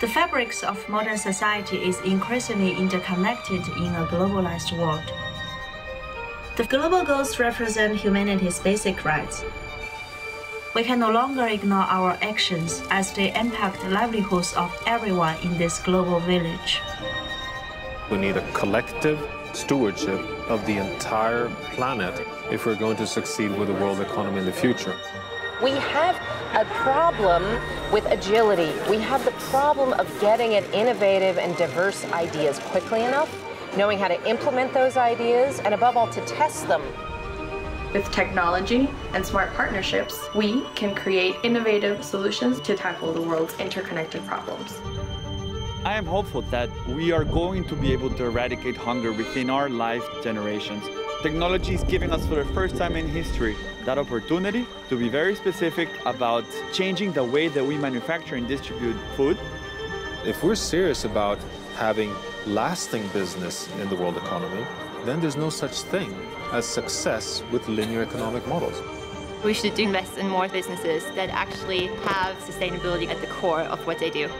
The fabrics of modern society is increasingly interconnected in a globalized world. The global goals represent humanity's basic rights. We can no longer ignore our actions as they impact the livelihoods of everyone in this global village. We need a collective stewardship of the entire planet if we're going to succeed with the world economy in the future. We have a problem with agility. We have the problem of getting at innovative and diverse ideas quickly enough, knowing how to implement those ideas, and above all, to test them. With technology and smart partnerships, we can create innovative solutions to tackle the world's interconnected problems. I am hopeful that we are going to be able to eradicate hunger within our life generations Technology is giving us for the first time in history that opportunity to be very specific about changing the way that we manufacture and distribute food. If we're serious about having lasting business in the world economy, then there's no such thing as success with linear economic models. We should invest in more businesses that actually have sustainability at the core of what they do.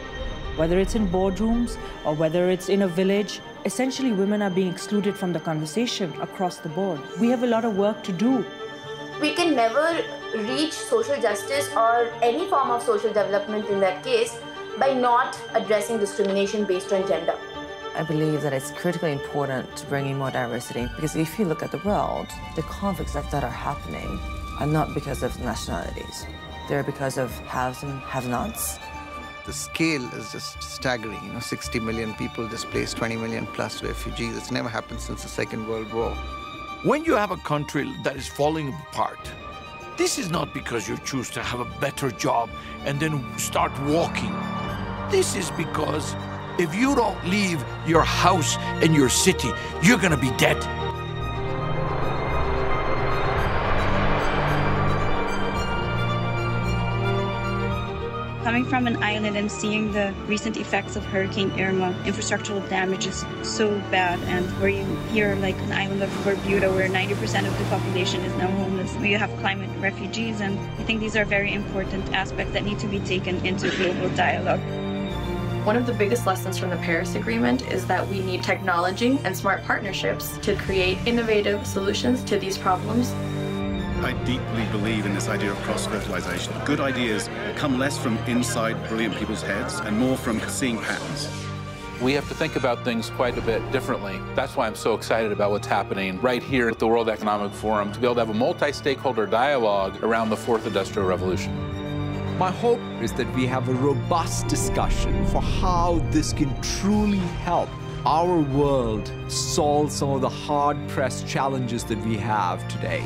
Whether it's in boardrooms or whether it's in a village Essentially, women are being excluded from the conversation across the board. We have a lot of work to do. We can never reach social justice or any form of social development in that case by not addressing discrimination based on gender. I believe that it's critically important to bring in more diversity because if you look at the world, the conflicts that, that are happening are not because of nationalities. They're because of haves and have-nots, the scale is just staggering. You know, 60 million people displaced, 20 million plus refugees. It's never happened since the Second World War. When you have a country that is falling apart, this is not because you choose to have a better job and then start walking. This is because if you don't leave your house and your city, you're going to be dead. Coming from an island and seeing the recent effects of Hurricane Irma, infrastructural damage is so bad. And where you hear like an island of Barbuda where 90% of the population is now homeless, you have climate refugees. And I think these are very important aspects that need to be taken into global dialogue. One of the biggest lessons from the Paris Agreement is that we need technology and smart partnerships to create innovative solutions to these problems. I deeply believe in this idea of cross-fertilization. Good ideas come less from inside brilliant people's heads and more from seeing patterns. We have to think about things quite a bit differently. That's why I'm so excited about what's happening right here at the World Economic Forum to be able to have a multi-stakeholder dialogue around the fourth industrial revolution. My hope is that we have a robust discussion for how this can truly help our world solve some of the hard-pressed challenges that we have today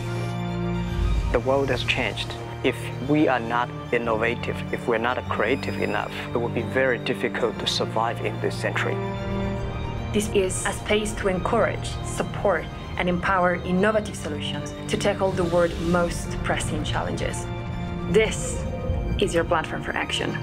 the world has changed. If we are not innovative, if we're not creative enough, it will be very difficult to survive in this century. This is a space to encourage, support, and empower innovative solutions to tackle the world's most pressing challenges. This is your platform for action.